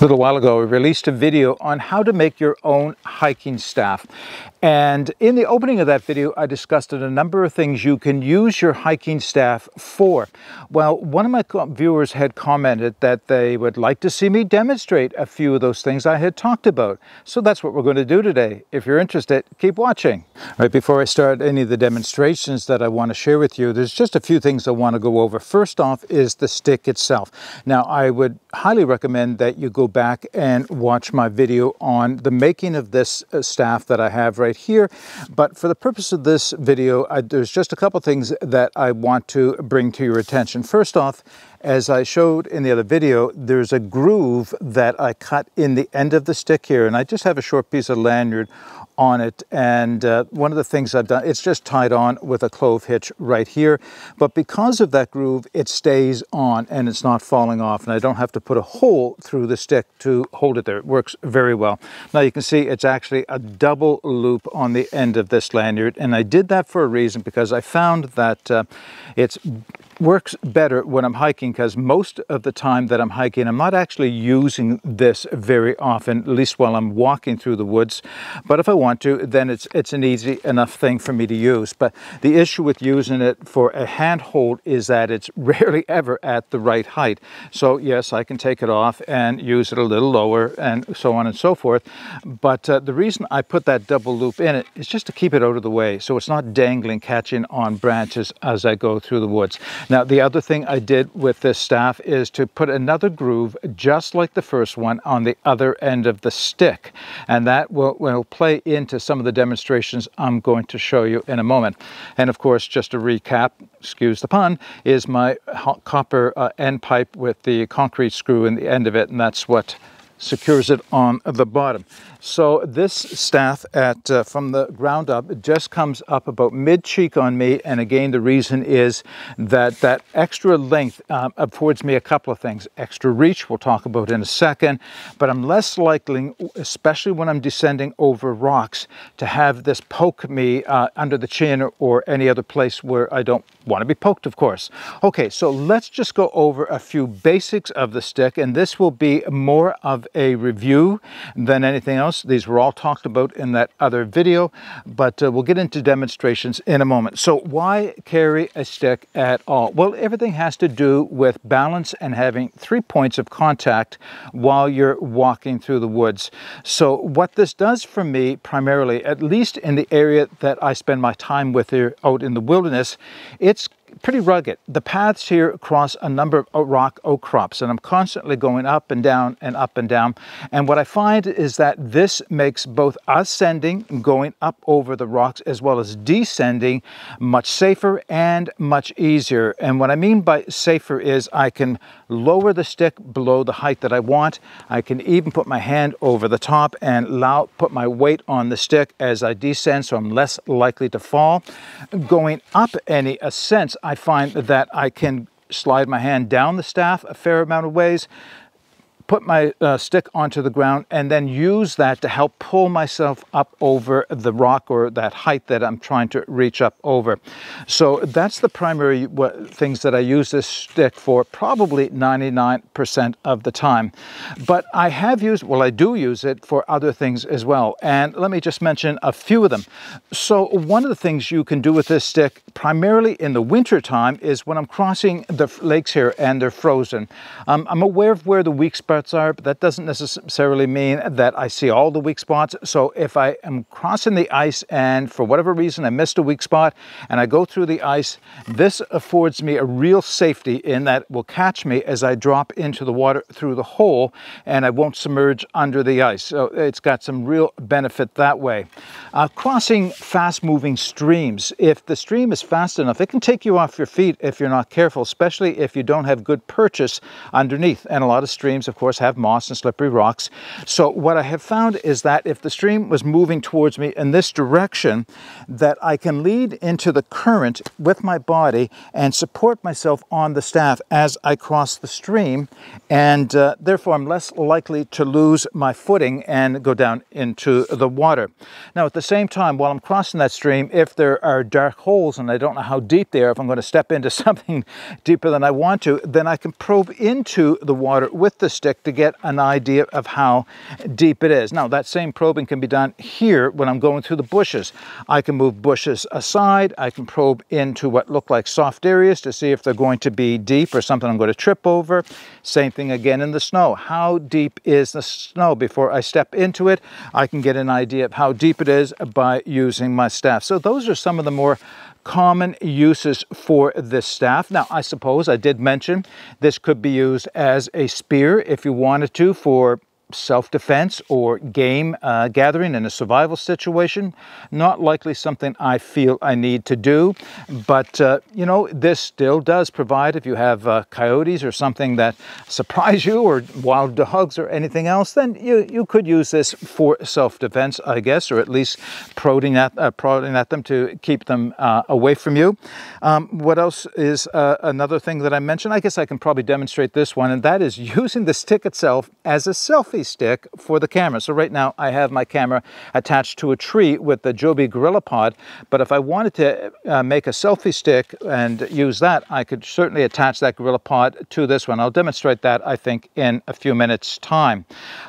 A little while ago, we released a video on how to make your own hiking staff. And in the opening of that video, I discussed a number of things you can use your hiking staff for. Well, one of my viewers had commented that they would like to see me demonstrate a few of those things I had talked about. So that's what we're going to do today. If you're interested, keep watching. Right before I start any of the demonstrations that I want to share with you, there's just a few things I want to go over. First off is the stick itself. Now, I would highly recommend that you go back and watch my video on the making of this uh, staff that I have right here. But for the purpose of this video, I, there's just a couple things that I want to bring to your attention. First off, as I showed in the other video, there's a groove that I cut in the end of the stick here, and I just have a short piece of lanyard on it. And uh, one of the things I've done, it's just tied on with a clove hitch right here. But because of that groove, it stays on and it's not falling off. And I don't have to put a hole through the stick to hold it there. It works very well. Now you can see it's actually a double loop on the end of this lanyard. And I did that for a reason because I found that uh, it's works better when I'm hiking because most of the time that I'm hiking, I'm not actually using this very often, at least while I'm walking through the woods. But if I want to, then it's, it's an easy enough thing for me to use. But the issue with using it for a handhold is that it's rarely ever at the right height. So yes, I can take it off and use it a little lower and so on and so forth. But uh, the reason I put that double loop in it is just to keep it out of the way. So it's not dangling, catching on branches as I go through the woods. Now, the other thing I did with this staff is to put another groove, just like the first one, on the other end of the stick. And that will, will play into some of the demonstrations I'm going to show you in a moment. And of course, just to recap, excuse the pun, is my copper uh, end pipe with the concrete screw in the end of it. And that's what secures it on the bottom. So this staff at uh, from the ground up just comes up about mid cheek on me and again the reason is that that extra length uh, affords me a couple of things. Extra reach we'll talk about in a second but I'm less likely especially when I'm descending over rocks to have this poke me uh, under the chin or, or any other place where I don't want to be poked of course. Okay so let's just go over a few basics of the stick and this will be more of a review than anything else these were all talked about in that other video, but uh, we'll get into demonstrations in a moment. So why carry a stick at all? Well, everything has to do with balance and having three points of contact while you're walking through the woods. So what this does for me primarily, at least in the area that I spend my time with here out in the wilderness, it's pretty rugged. The paths here cross a number of rock outcrops and I'm constantly going up and down and up and down. And what I find is that this makes both ascending, going up over the rocks, as well as descending much safer and much easier. And what I mean by safer is I can lower the stick below the height that I want. I can even put my hand over the top and allow, put my weight on the stick as I descend so I'm less likely to fall. Going up any ascents, I find that I can slide my hand down the staff a fair amount of ways put my uh, stick onto the ground and then use that to help pull myself up over the rock or that height that I'm trying to reach up over. So that's the primary things that I use this stick for probably 99% of the time. But I have used, well, I do use it for other things as well. And let me just mention a few of them. So one of the things you can do with this stick, primarily in the winter time, is when I'm crossing the lakes here and they're frozen. Um, I'm aware of where the weak spots spots are, but that doesn't necessarily mean that I see all the weak spots. So if I am crossing the ice and for whatever reason I missed a weak spot and I go through the ice, this affords me a real safety in that will catch me as I drop into the water through the hole and I won't submerge under the ice. So it's got some real benefit that way. Uh, crossing fast moving streams. If the stream is fast enough, it can take you off your feet if you're not careful, especially if you don't have good purchase underneath. And a lot of streams, of course, course, have moss and slippery rocks. So what I have found is that if the stream was moving towards me in this direction, that I can lead into the current with my body and support myself on the staff as I cross the stream. And uh, therefore, I'm less likely to lose my footing and go down into the water. Now, at the same time, while I'm crossing that stream, if there are dark holes and I don't know how deep they are, if I'm going to step into something deeper than I want to, then I can probe into the water with the stick to get an idea of how deep it is. Now that same probing can be done here when I'm going through the bushes. I can move bushes aside, I can probe into what look like soft areas to see if they're going to be deep or something I'm going to trip over. Same thing again in the snow. How deep is the snow? Before I step into it, I can get an idea of how deep it is by using my staff. So those are some of the more common uses for this staff. Now, I suppose I did mention this could be used as a spear if you wanted to for self-defense or game uh, gathering in a survival situation. Not likely something I feel I need to do, but uh, you know, this still does provide if you have uh, coyotes or something that surprise you or wild dogs or anything else, then you, you could use this for self-defense, I guess, or at least prodding at, uh, prodding at them to keep them uh, away from you. Um, what else is uh, another thing that I mentioned? I guess I can probably demonstrate this one, and that is using the stick itself as a selfie selfie stick for the camera. So right now I have my camera attached to a tree with the Joby Gorilla Pod, but if I wanted to uh, make a selfie stick and use that, I could certainly attach that Gorilla Pod to this one. I'll demonstrate that, I think, in a few minutes time.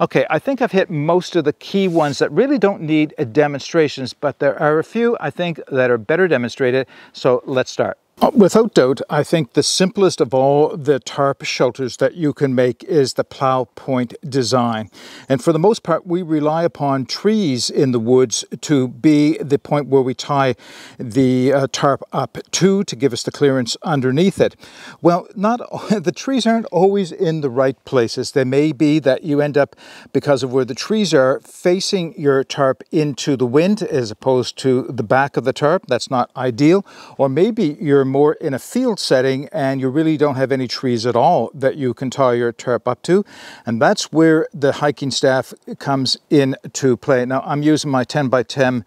Okay, I think I've hit most of the key ones that really don't need demonstrations, but there are a few, I think, that are better demonstrated. So let's start. Uh, without doubt, I think the simplest of all the tarp shelters that you can make is the plow point design. And for the most part, we rely upon trees in the woods to be the point where we tie the uh, tarp up to to give us the clearance underneath it. Well, not the trees aren't always in the right places. They may be that you end up, because of where the trees are, facing your tarp into the wind as opposed to the back of the tarp. That's not ideal. Or maybe you're more in a field setting and you really don't have any trees at all that you can tie your tarp up to. And that's where the hiking staff comes in to play. Now I'm using my 10 by 10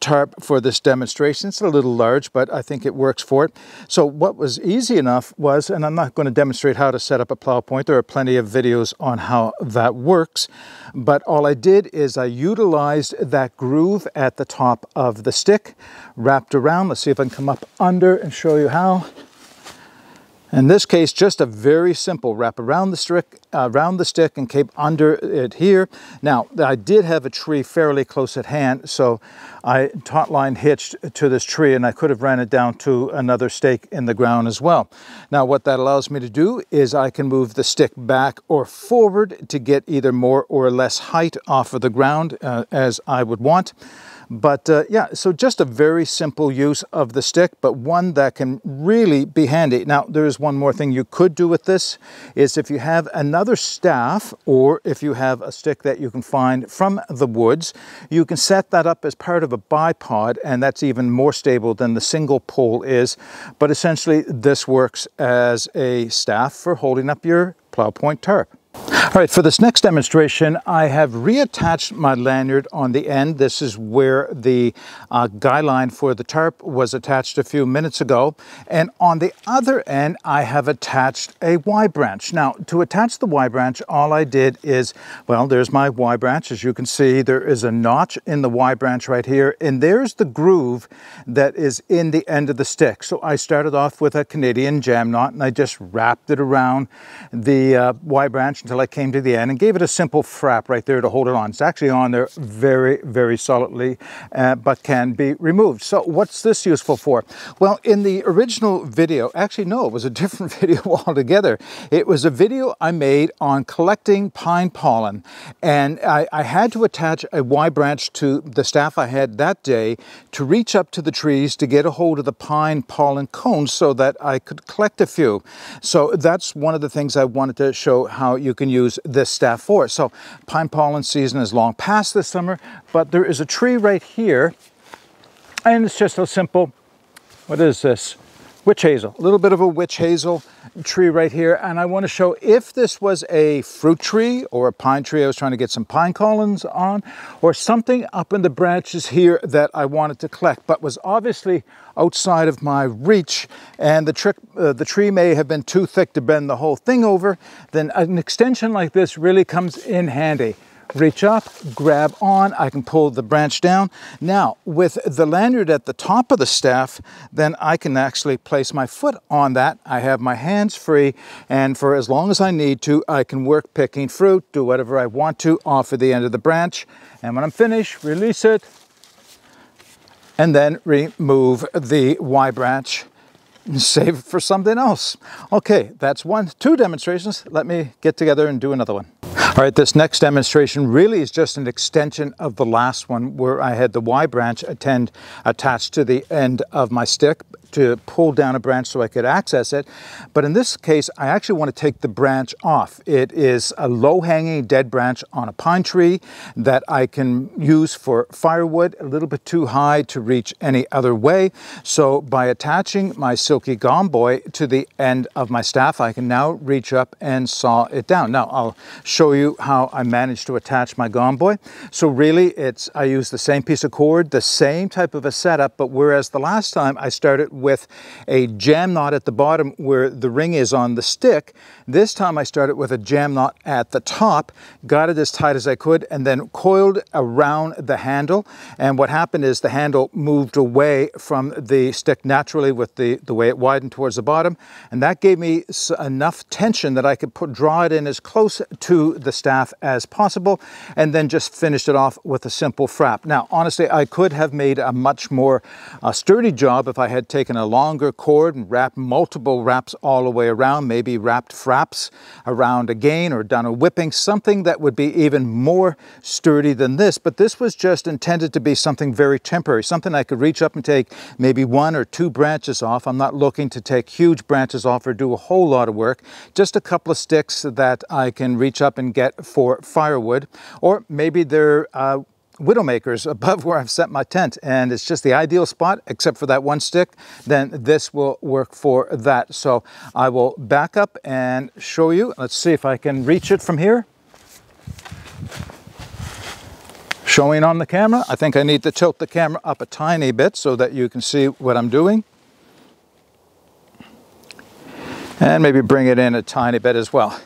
tarp for this demonstration. It's a little large, but I think it works for it. So what was easy enough was, and I'm not going to demonstrate how to set up a plow point. There are plenty of videos on how that works. But all I did is I utilized that groove at the top of the stick, wrapped around. Let's see if I can come up under and show you how. In this case, just a very simple wrap around the stick, uh, around the stick and cape under it here. Now, I did have a tree fairly close at hand, so I taut line hitched to this tree and I could have ran it down to another stake in the ground as well. Now, what that allows me to do is I can move the stick back or forward to get either more or less height off of the ground uh, as I would want. But uh, yeah, so just a very simple use of the stick, but one that can really be handy. Now, there is one more thing you could do with this, is if you have another staff, or if you have a stick that you can find from the woods, you can set that up as part of a bipod, and that's even more stable than the single pole is. But essentially, this works as a staff for holding up your plow point tarp. All right, for this next demonstration, I have reattached my lanyard on the end. This is where the uh, guy line for the tarp was attached a few minutes ago. And on the other end, I have attached a Y branch. Now, to attach the Y branch, all I did is, well, there's my Y branch. As you can see, there is a notch in the Y branch right here. And there's the groove that is in the end of the stick. So I started off with a Canadian jam knot and I just wrapped it around the uh, Y branch until I came to the end and gave it a simple frap right there to hold it on. It's actually on there very, very solidly, uh, but can be removed. So what's this useful for? Well, in the original video, actually, no, it was a different video altogether. It was a video I made on collecting pine pollen. And I, I had to attach a Y branch to the staff I had that day to reach up to the trees to get a hold of the pine pollen cones so that I could collect a few. So that's one of the things I wanted to show how you can use use this staff for. So pine pollen season is long past this summer, but there is a tree right here, and it's just a simple, what is this? Witch hazel, a little bit of a witch hazel tree right here. And I want to show if this was a fruit tree or a pine tree I was trying to get some pine cones on, or something up in the branches here that I wanted to collect, but was obviously outside of my reach. And the, trick, uh, the tree may have been too thick to bend the whole thing over. Then an extension like this really comes in handy reach up, grab on, I can pull the branch down. Now, with the lanyard at the top of the staff, then I can actually place my foot on that. I have my hands free, and for as long as I need to, I can work picking fruit, do whatever I want to off of the end of the branch. And when I'm finished, release it, and then remove the Y branch and save it for something else. Okay, that's one, two demonstrations. Let me get together and do another one. All right, this next demonstration really is just an extension of the last one where I had the Y branch attend, attached to the end of my stick to pull down a branch so I could access it. But in this case, I actually want to take the branch off. It is a low-hanging dead branch on a pine tree that I can use for firewood, a little bit too high to reach any other way. So by attaching my silky gomboy to the end of my staff, I can now reach up and saw it down. Now I'll show you how I managed to attach my gomboy. So really it's, I use the same piece of cord, the same type of a setup, but whereas the last time I started with a jam knot at the bottom where the ring is on the stick. This time I started with a jam knot at the top, got it as tight as I could, and then coiled around the handle. And what happened is the handle moved away from the stick naturally with the, the way it widened towards the bottom. And that gave me enough tension that I could put, draw it in as close to the staff as possible, and then just finished it off with a simple frap. Now, honestly, I could have made a much more uh, sturdy job if I had taken taken a longer cord and wrapped multiple wraps all the way around, maybe wrapped fraps around again or done a whipping, something that would be even more sturdy than this. But this was just intended to be something very temporary, something I could reach up and take maybe one or two branches off. I'm not looking to take huge branches off or do a whole lot of work, just a couple of sticks that I can reach up and get for firewood. Or maybe they're uh, Widowmakers above where I've set my tent and it's just the ideal spot except for that one stick then this will work for that. So I will back up and show you. Let's see if I can reach it from here. Showing on the camera. I think I need to tilt the camera up a tiny bit so that you can see what I'm doing. And maybe bring it in a tiny bit as well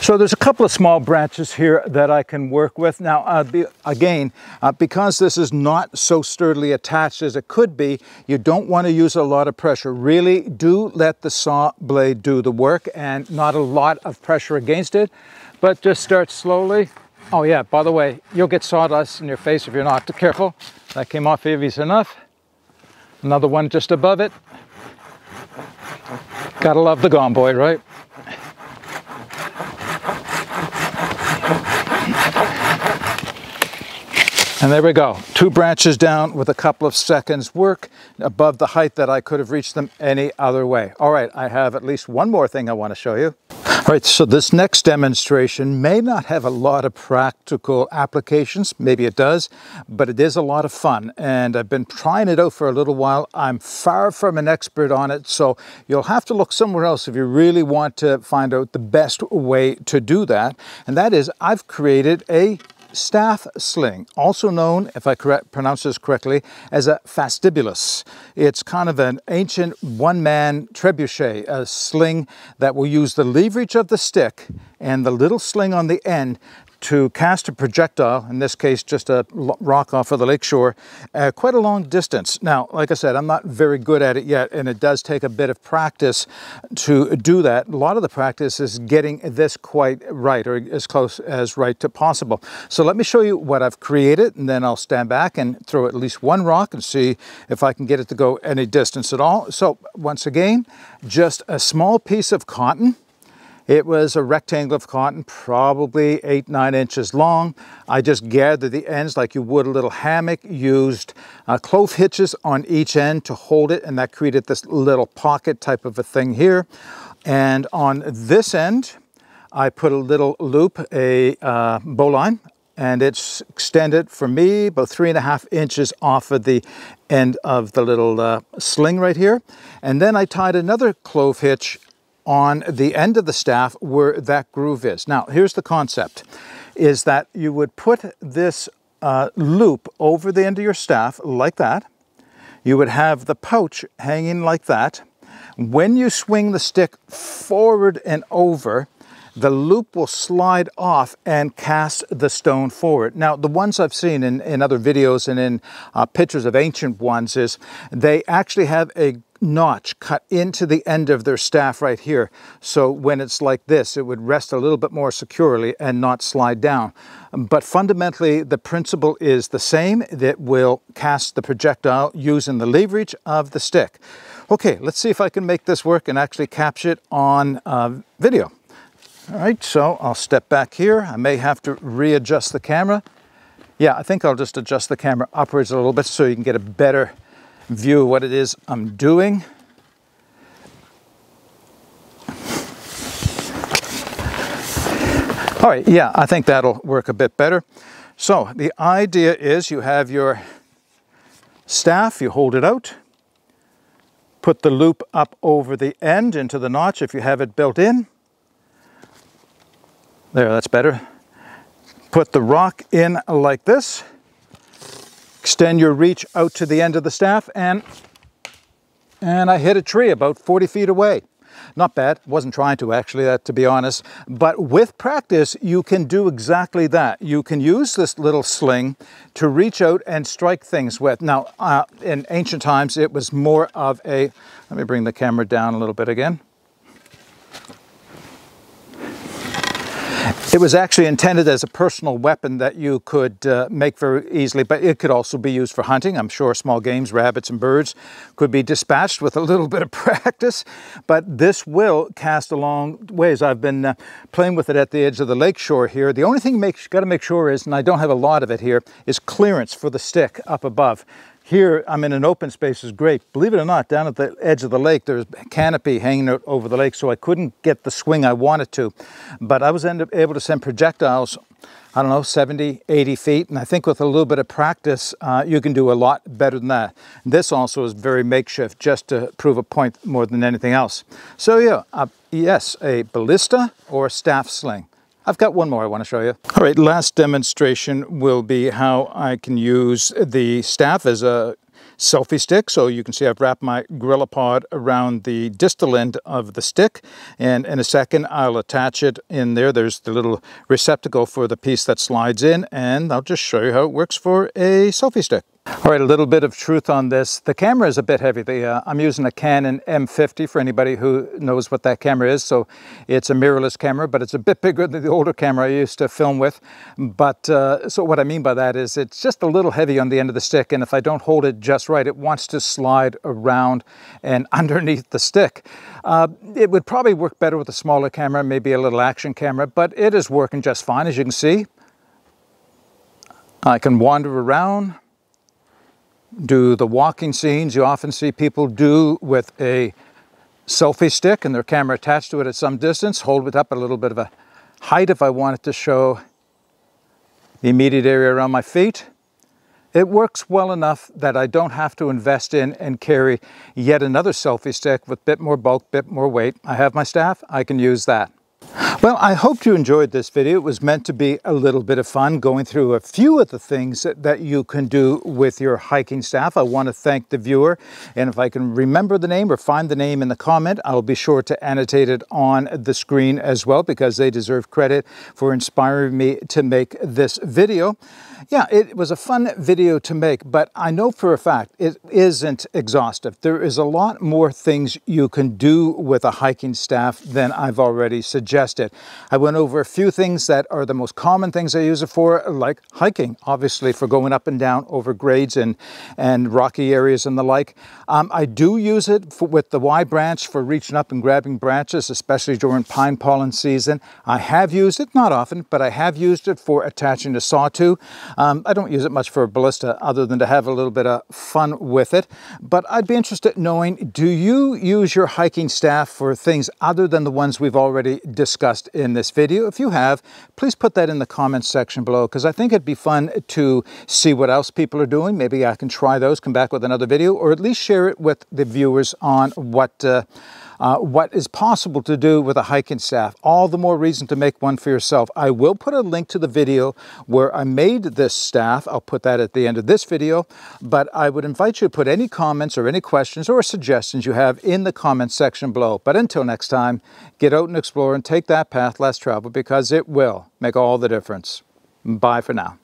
so there's a couple of small branches here that I can work with. Now, uh, be, again, uh, because this is not so sturdily attached as it could be, you don't want to use a lot of pressure. Really do let the saw blade do the work and not a lot of pressure against it, but just start slowly. Oh yeah, by the way, you'll get sawdust in your face if you're not careful. That came off easy enough. Another one just above it. Gotta love the gomboy, right? And there we go, two branches down with a couple of seconds work above the height that I could have reached them any other way. All right, I have at least one more thing I want to show you. All right, so this next demonstration may not have a lot of practical applications, maybe it does, but it is a lot of fun. And I've been trying it out for a little while. I'm far from an expert on it, so you'll have to look somewhere else if you really want to find out the best way to do that. And that is I've created a staff sling, also known, if I correct, pronounce this correctly, as a fustibalus. It's kind of an ancient one-man trebuchet, a sling that will use the leverage of the stick and the little sling on the end to cast a projectile, in this case just a rock off of the lakeshore, uh, quite a long distance. Now, like I said, I'm not very good at it yet, and it does take a bit of practice to do that. A lot of the practice is getting this quite right, or as close as right to possible. So let me show you what I've created, and then I'll stand back and throw at least one rock and see if I can get it to go any distance at all. So once again, just a small piece of cotton, it was a rectangle of cotton, probably eight, nine inches long. I just gathered the ends like you would a little hammock, used uh, clove hitches on each end to hold it, and that created this little pocket type of a thing here. And on this end, I put a little loop, a uh, bowline, and it's extended for me about three and a half inches off of the end of the little uh, sling right here. And then I tied another clove hitch on the end of the staff where that groove is. Now, here's the concept, is that you would put this uh, loop over the end of your staff like that. You would have the pouch hanging like that. When you swing the stick forward and over, the loop will slide off and cast the stone forward. Now, the ones I've seen in, in other videos and in uh, pictures of ancient ones is they actually have a notch cut into the end of their staff right here. So when it's like this, it would rest a little bit more securely and not slide down. But fundamentally, the principle is the same. That will cast the projectile using the leverage of the stick. Okay, let's see if I can make this work and actually capture it on uh, video. All right, so I'll step back here. I may have to readjust the camera. Yeah, I think I'll just adjust the camera upwards a little bit so you can get a better view of what it is I'm doing. All right, yeah, I think that'll work a bit better. So the idea is you have your staff, you hold it out, put the loop up over the end into the notch if you have it built in. There, that's better. Put the rock in like this. Extend your reach out to the end of the staff and, and I hit a tree about 40 feet away. Not bad, wasn't trying to actually, that, to be honest. But with practice, you can do exactly that. You can use this little sling to reach out and strike things with. Now, uh, in ancient times, it was more of a, let me bring the camera down a little bit again. It was actually intended as a personal weapon that you could uh, make very easily, but it could also be used for hunting. I'm sure small games, rabbits and birds, could be dispatched with a little bit of practice, but this will cast a long ways. I've been uh, playing with it at the edge of the lake shore here. The only thing you got to make sure is, and I don't have a lot of it here, is clearance for the stick up above. Here, I'm in an open space is great. Believe it or not, down at the edge of the lake, there's canopy hanging out over the lake, so I couldn't get the swing I wanted to. But I was able to send projectiles, I don't know, 70, 80 feet, and I think with a little bit of practice, uh, you can do a lot better than that. This also is very makeshift, just to prove a point more than anything else. So yeah, uh, yes, a ballista or a staff sling. I've got one more I want to show you. All right, last demonstration will be how I can use the staff as a selfie stick. So you can see I've wrapped my GorillaPod around the distal end of the stick. And in a second, I'll attach it in there. There's the little receptacle for the piece that slides in. And I'll just show you how it works for a selfie stick. All right, a little bit of truth on this. The camera is a bit heavy. The, uh, I'm using a Canon M50 for anybody who knows what that camera is. So it's a mirrorless camera, but it's a bit bigger than the older camera I used to film with. But uh, so what I mean by that is it's just a little heavy on the end of the stick. And if I don't hold it just right, it wants to slide around and underneath the stick. Uh, it would probably work better with a smaller camera, maybe a little action camera, but it is working just fine, as you can see. I can wander around do the walking scenes you often see people do with a selfie stick and their camera attached to it at some distance, hold it up at a little bit of a height if I wanted to show the immediate area around my feet. It works well enough that I don't have to invest in and carry yet another selfie stick with bit more bulk, bit more weight. I have my staff, I can use that. Well, I hope you enjoyed this video. It was meant to be a little bit of fun going through a few of the things that, you can do with your hiking staff. I want to thank the viewer, and if I can remember the name or find the name in the comment, I'll be sure to annotate it on the screen as well because they deserve credit for inspiring me to make this video. Yeah, it was a fun video to make, but I know for a fact it isn't exhaustive. There is a lot more things you can do with a hiking staff than I've already suggested. I went over a few things that are the most common things I use it for, like hiking, obviously for going up and down over grades and, and rocky areas and the like. Um, I do use it for, with the Y branch for reaching up and grabbing branches, especially during pine pollen season. I have used it, not often, but I have used it for attaching a sawtooth. Um, I don't use it much for a ballista other than to have a little bit of fun with it. But I'd be interested in knowing, do you use your hiking staff for things other than the ones we've already discussed in this video? If you have, please put that in the comments section below because I think it'd be fun to see what else people are doing. Maybe I can try those, come back with another video, or at least share it with the viewers on what uh, uh, what is possible to do with a hiking staff, all the more reason to make one for yourself. I will put a link to the video where I made this staff. I'll put that at the end of this video, but I would invite you to put any comments or any questions or suggestions you have in the comments section below. But until next time, get out and explore and take that path less traveled because it will make all the difference. Bye for now.